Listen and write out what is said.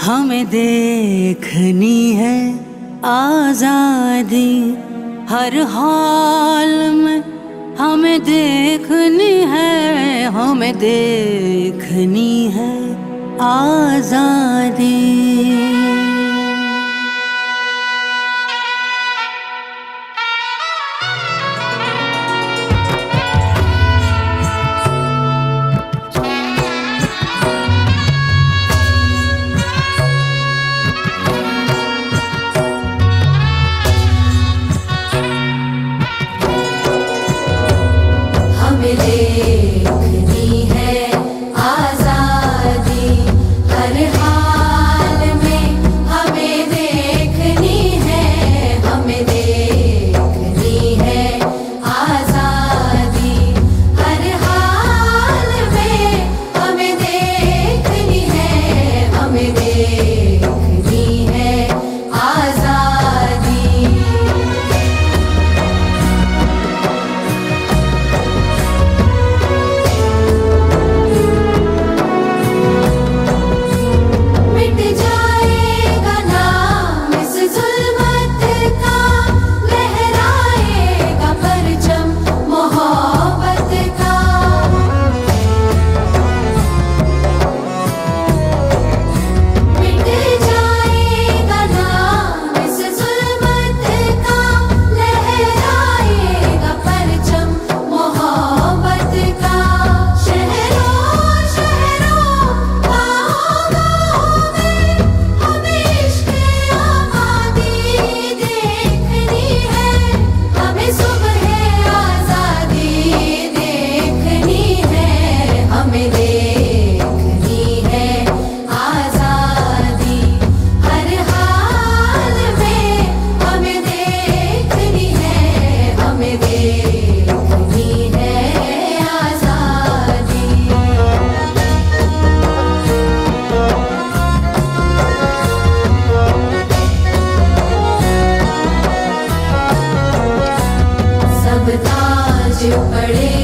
हमें देखनी है आज़ादी। हर हाल में हमें देखनी है हमें देखनी है आज़ादी। We Swami. te parei.